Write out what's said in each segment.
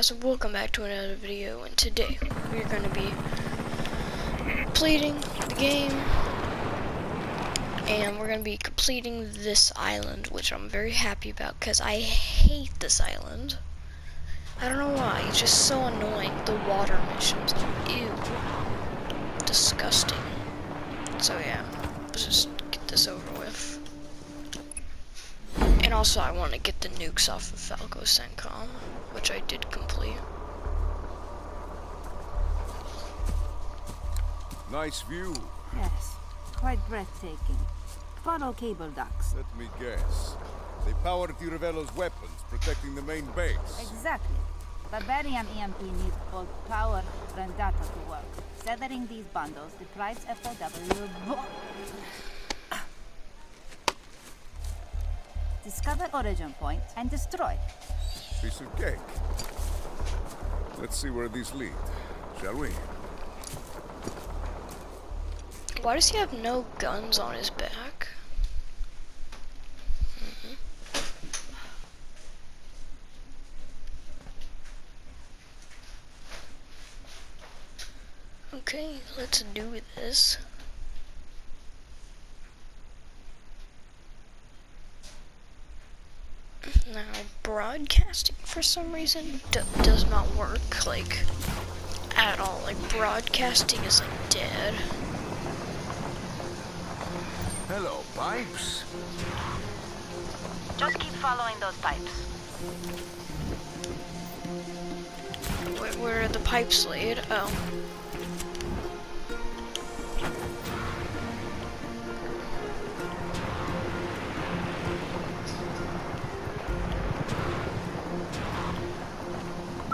guys, welcome back to another video, and today we're going to be completing the game, and we're going to be completing this island, which I'm very happy about, because I hate this island. I don't know why, it's just so annoying, the water missions, ew, disgusting. So yeah, let's just get this over with. And also I want to get the nukes off of Falco CENTCOM which I did complete. Nice view. Yes, quite breathtaking. Funnel cable ducts. Let me guess. They powered Ravello's weapons, protecting the main base. Exactly. Bavarium EMP needs both power and data to work. Severing these bundles deprives FOW Discover origin point and destroy. Piece of cake. Let's see where these lead, shall we? Why does he have no guns on his back? Mm -hmm. Okay, let's do this. Now, broadcasting for some reason does not work, like, at all. Like, broadcasting is, like, dead. Hello, pipes. Just keep following those pipes. Where, where are the pipes laid? Oh.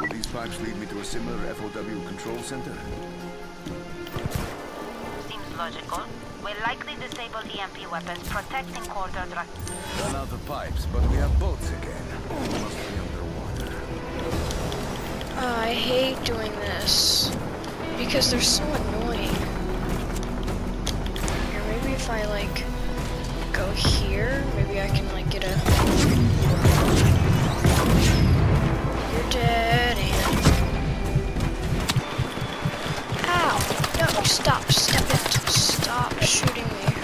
Will these pipes lead me to a similar FOW control center? Seems logical. We'll likely disable EMP weapons protecting quarter drug. Run out the pipes, but we have boats again. Must be underwater. Oh, I hate doing this. Because they're so annoying. Here, maybe if I, like, go here, maybe I can, like, get a... You're dead, Stop, stop it. Stop shooting me.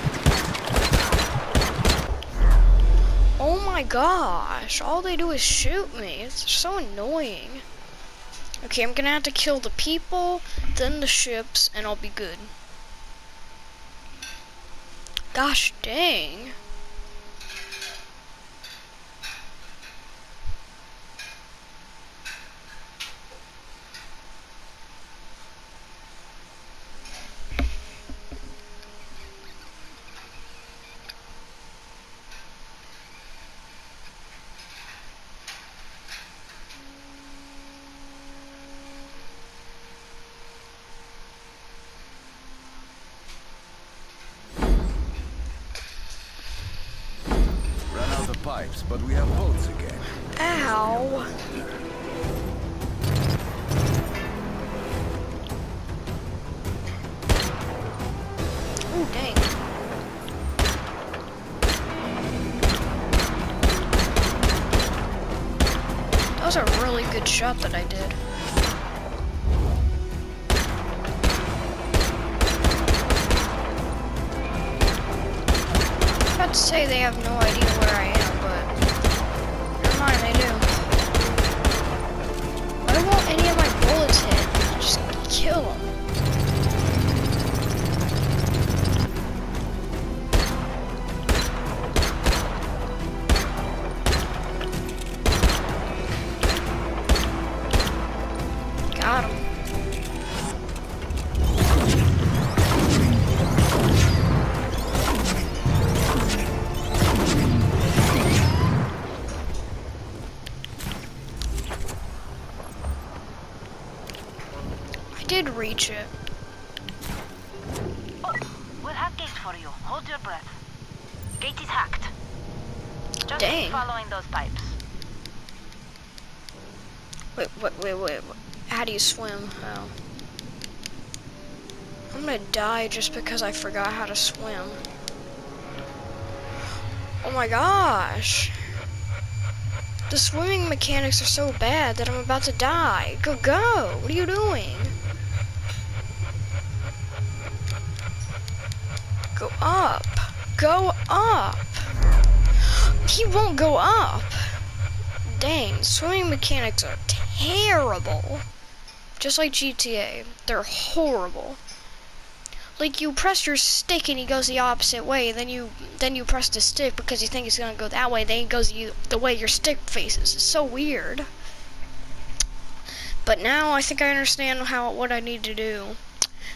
Oh my gosh, all they do is shoot me. It's so annoying. Okay, I'm gonna have to kill the people, then the ships, and I'll be good. Gosh dang. Pipes, but we have boats again. Ow. Oh, dang. That was a really good shot that I did. say they have no idea where Wait, wait. How do you swim? Oh. I'm gonna die just because I forgot how to swim. Oh my gosh. The swimming mechanics are so bad that I'm about to die. Go, go. What are you doing? Go up. Go up. He won't go up. Dang, swimming mechanics are terrible. Just like GTA, they're horrible. Like you press your stick and he goes the opposite way, then you then you press the stick because you think it's gonna go that way, then he goes you, the way your stick faces. It's so weird. But now I think I understand how what I need to do.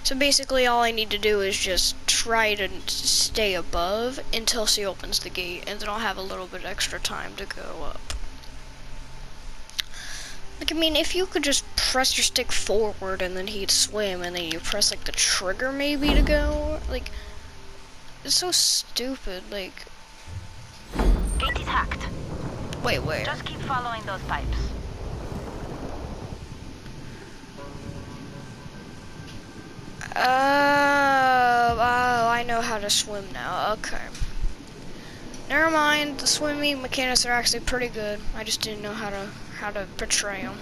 So basically, all I need to do is just try to stay above until she opens the gate, and then I'll have a little bit extra time to go up. Like, I mean, if you could just press your stick forward and then he'd swim, and then you press, like, the trigger maybe to go, like, it's so stupid. Like, Gate is hacked. wait, wait. Just keep following those pipes. Oh, oh, I know how to swim now. Okay. Never mind. The swimming mechanics are actually pretty good. I just didn't know how to how to portray them.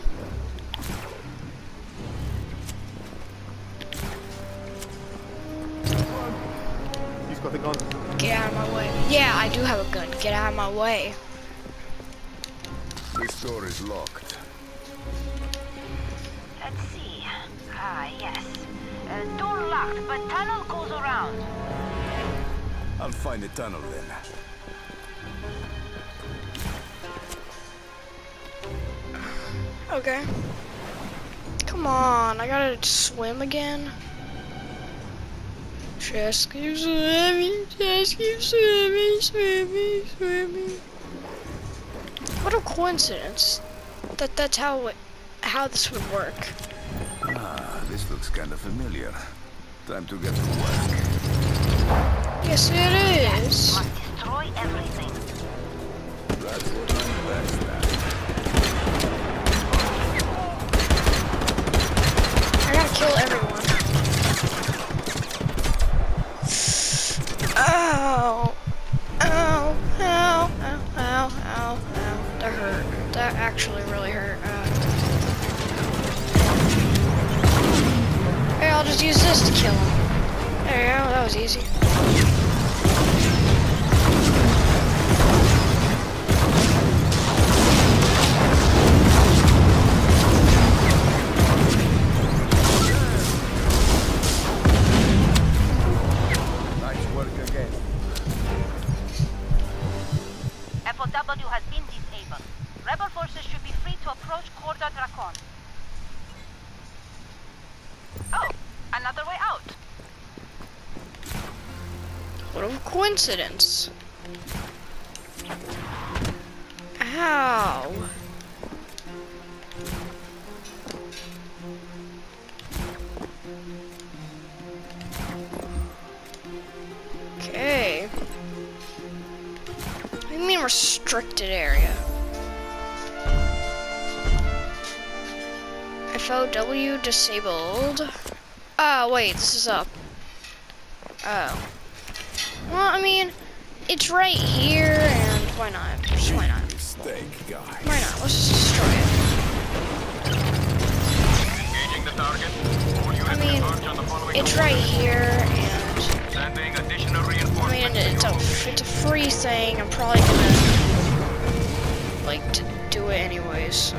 He's got the gun. Get out of my way. Yeah, I do have a gun. Get out of my way. This door is locked. Let's see. Ah, yes. Uh, door locked, but tunnel goes around. I'll find the tunnel then. Okay. Come on, I gotta swim again. Just keep swimming, just keep swimming, swimming, swimming. What a coincidence. That that's how it, how this would work. Ah, this looks kind of familiar. Time to get to work. Yes, it is. Destroy everything. That's what I'm best at. I gotta kill everyone. Ow! Ow! Ow! Ow! Ow! Ow! Ow! That hurt. That actually really hurt. Hey, I'll just use this to kill him. There you go. That was easy. A coincidence. Ow. Okay. You mean restricted area? FOW disabled. Oh, wait, this is up. Oh. Well, I mean, it's right here, and why not? Just why not? Mistake, guy. Why not? Let's just destroy it. Engaging the target. All units I mean, on the following It's right here, and Sending additional I reinforcements. mean, it's a it's a free thing. I'm probably gonna like to do it anyways. So.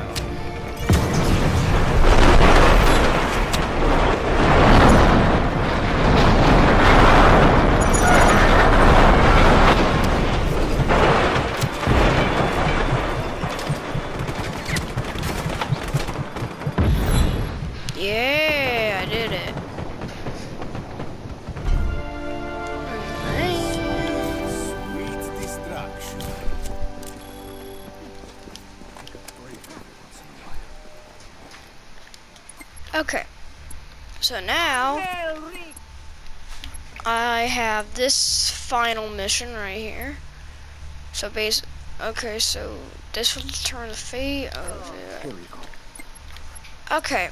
So now, I have this final mission right here. So base. Okay, so this will determine the fate of it. Here we go. Okay,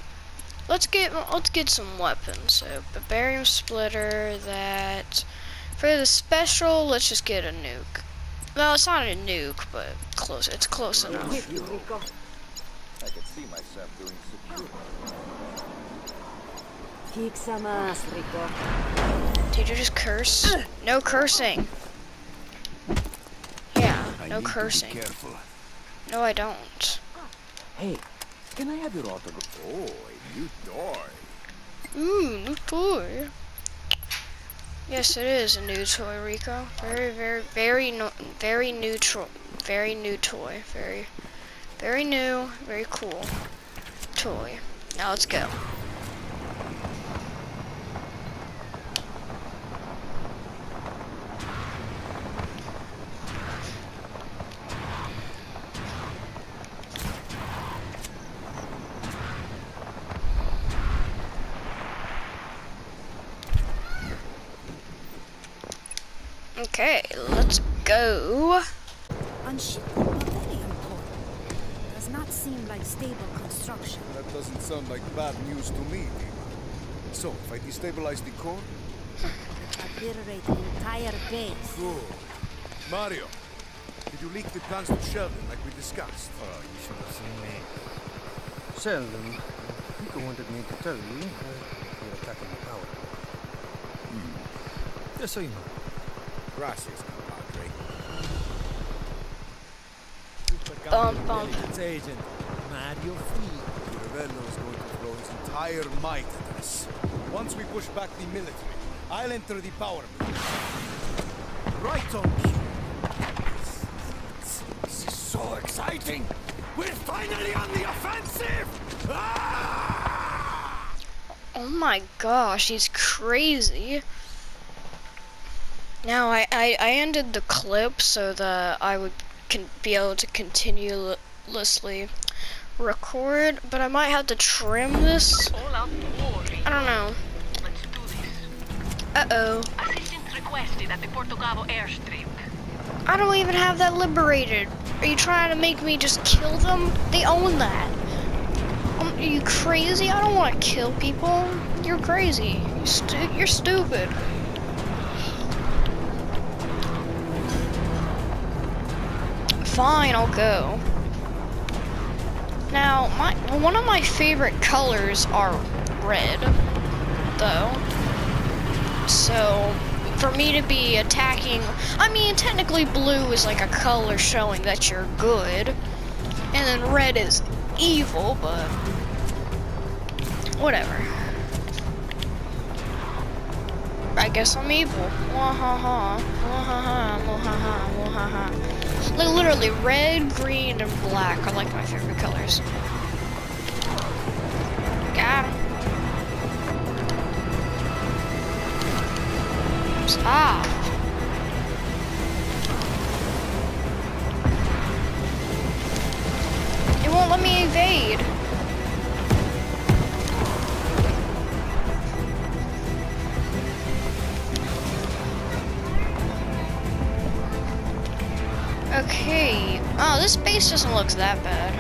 let's get let's get some weapons. So Bavarium splitter. That for the special, let's just get a nuke. Well, it's not a nuke, but close. It's close enough. I could see myself doing security. Kiksa más, Rico. Did you just curse? No cursing. Yeah, no cursing. Careful. No, I don't. Hey, can I have your autograph? Oh, a new toy. Ooh, new toy. Yes, it is a new toy, Rico. Very, very, very, no, very neutral, very new toy. Very, very new, very cool toy. Now let's go. Okay, let's go. Unshipped Bavarium port. Does not seem like stable construction. That doesn't sound like bad news to me, Dimah. So, if I destabilize the core? Obliterate the entire base. Good. Mario, did you leak the plans to Sheldon like we discussed? Oh, you should have seen me. Sheldon, Rico wanted me to tell you uh, you're attacking the power. Just so you know. Gracias, compadre. Bum, bum. Intelligence agent, Mario Frigo. Ravello is going to throw his entire might at us. Once we push back the military, I'll enter the power plant. Right on cue. This, this is so exciting! We're finally on the offensive! Ah! Oh my gosh, he's crazy. Now I, I, I ended the clip so that I would can be able to continuously record, but I might have to trim this. I don't know. Let's do this. Uh oh. Assistance requested at the Porto airstrip. I don't even have that liberated. Are you trying to make me just kill them? They own that. Um, are you crazy? I don't want to kill people. You're crazy. You stu- you're stupid. Fine, I'll go. Now, my one of my favorite colors are red, though. So, for me to be attacking, I mean, technically blue is like a color showing that you're good, and then red is evil, but whatever. I guess I'm evil. Wahaha, wahaha, wahaha, wahaha. Like literally, red, green, and black are like my favorite colors. Got him. Stop. It won't let me evade. Okay. Oh, this base doesn't look that bad.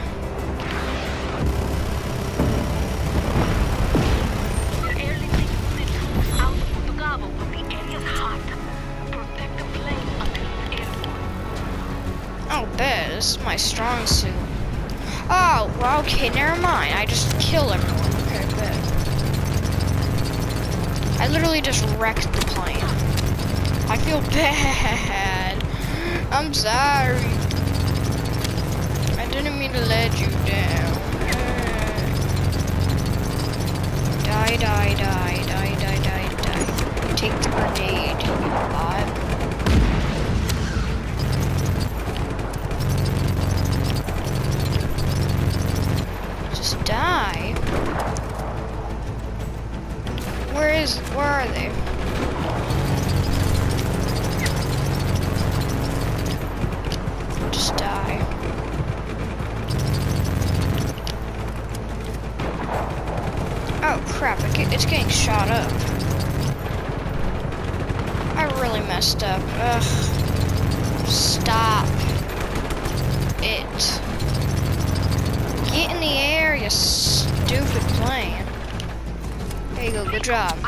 Oh, bet. This is my strong suit. Oh, well, okay, never mind. I just kill everyone. Okay, bet. I literally just wrecked the plane. I feel bad. I'm sorry. I didn't mean to let you down. Die, die, die, die, die, die, die. Take the grenade, you bot. Just die. Where is, where are they? Just die. Oh crap, it's getting shot up. You're really messed up. Ugh. Stop it. Get in the air, you stupid plane. There you go, good job.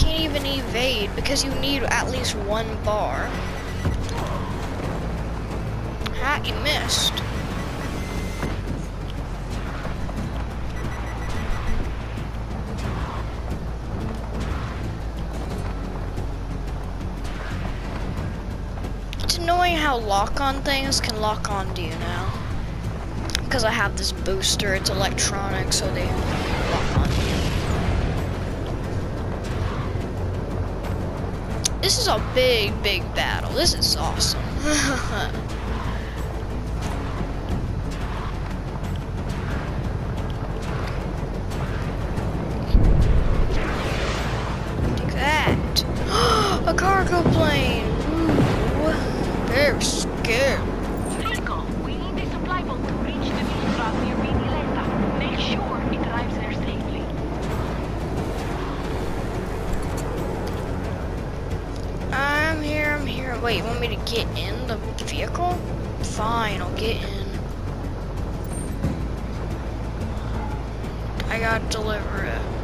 Can't even evade because you need at least one bar. Ha, you missed. It's annoying how lock-on things can lock on to you now. Because I have this booster, it's electronic, so they This is a big, big battle. This is awesome. Wait, you want me to get in the vehicle? Fine, I'll get in. I gotta deliver it.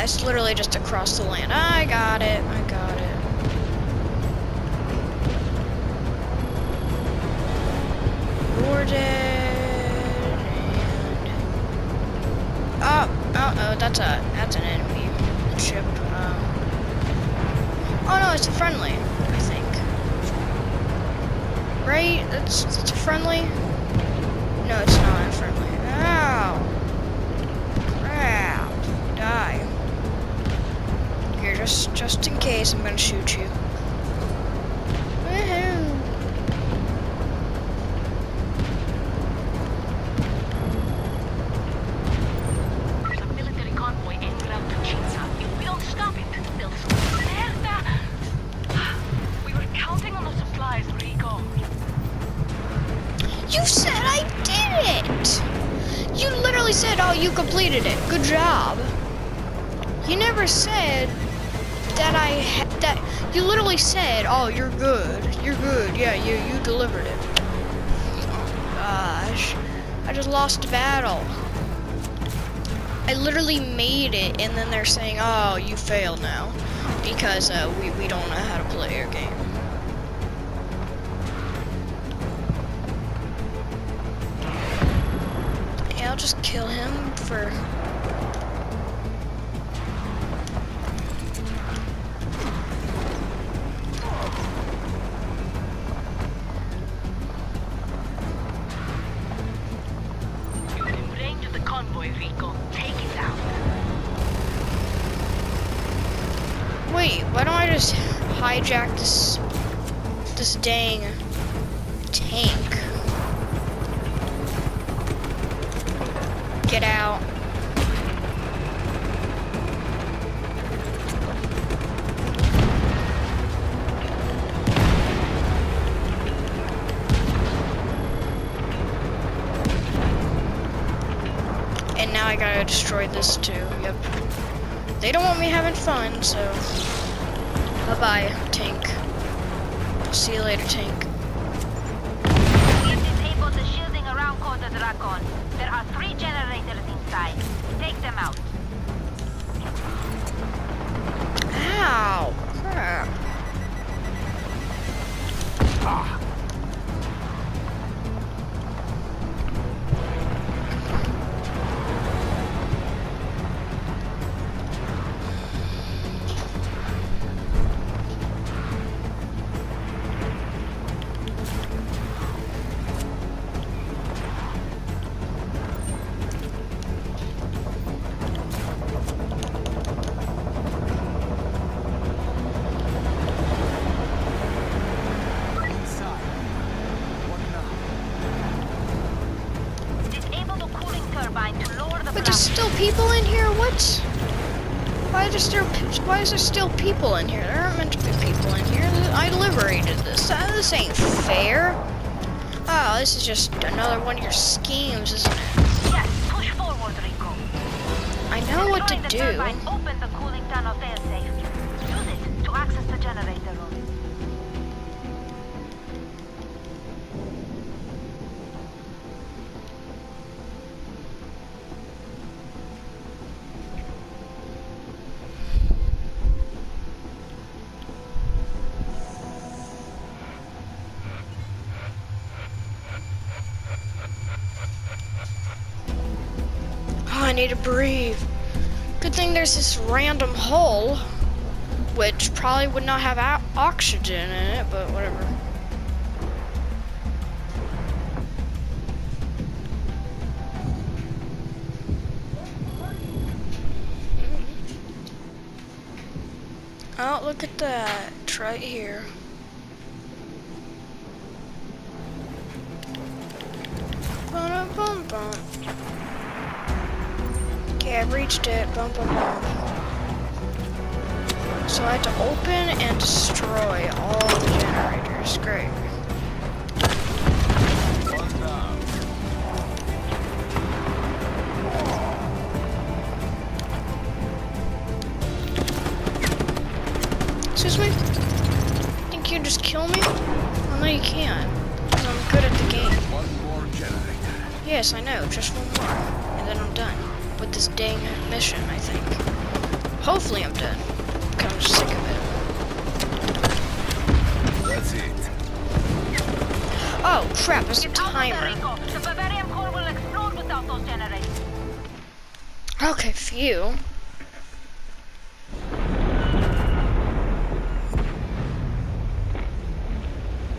Yeah, it's literally just across the land. I got it, I got it. Boarded and oh, oh, oh, that's a that's an enemy ship. Um, oh no, it's a friendly, I think. Right? That's it's a friendly. No, it's not a friendly. Ow! Crap! Die. Just just in case, I'm gonna shoot you. There's a military convoy en route. If we don't stop it, they'll Merda! We were counting on the supplies, Rico. You said I did it! You literally said, oh, you completed it. Good job. You never said that I ha- that you literally said, oh, you're good. You're good. Yeah, you you delivered it. Oh gosh. I just lost a battle. I literally made it and then they're saying, oh, you failed now because uh, we, we don't know how to play your game. Yeah, I'll just kill him for. Wait, why don't I just hijack this this dang tank? Get out. Destroy this too. Yep. They don't want me having fun, so bye-bye, tank. See you later, tank. We have disabled the shielding around. There are three generators inside. Take them out. Ow! Crap. Inside. People in here? What? Why is there still why is there still people in here? There aren't meant to be people in here. I liberated this. Uh, This ain't fair. Oh, this is just another one of your schemes, isn't it? Yes, push forward, Rico. I know what to do. I need to breathe. Good thing there's this random hole, which probably would not have oxygen in it, but whatever. Oh, look at that. It's right here. Ba-da-bum-bum. Okay, I've reached it. Bum, bum, bum. So I have to open and destroy all the generators. Great. Excuse me? Think you can just kill me? Well, no, you can't. 'cause I'm good at the game. One more generator. Yes, I know. Just one more. And then I'm done with this dang mission, I think. Hopefully I'm done. 'cause I'm sick of it. That's it. Oh, crap. There's a Get out of there, timer. Rico. The Bavarium core will explode without those generators. Okay, phew.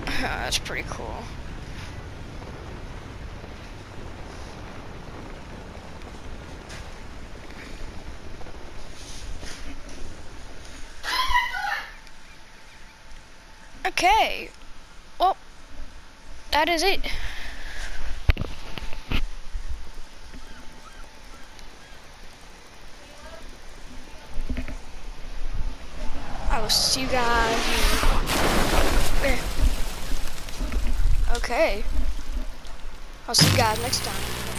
That's pretty cool. Okay. Well, that is it. I will see you guys. Okay. I'll see you guys next time.